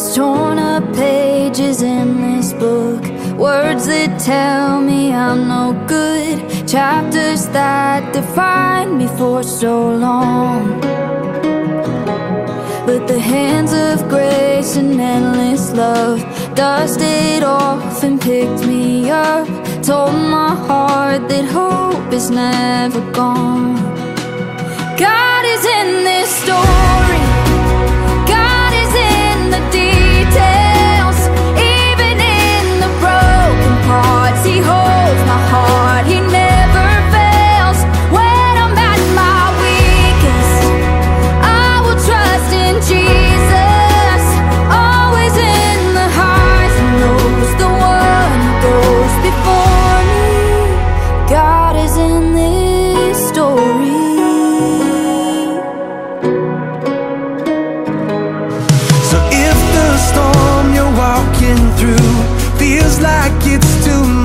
There's torn up pages in this book. Words that tell me I'm no good. Chapters that define me for so long. But the hands of grace and endless love Dusted off and picked me up. Told my heart that hope is never gone. God is in this story been through feels like it's too much.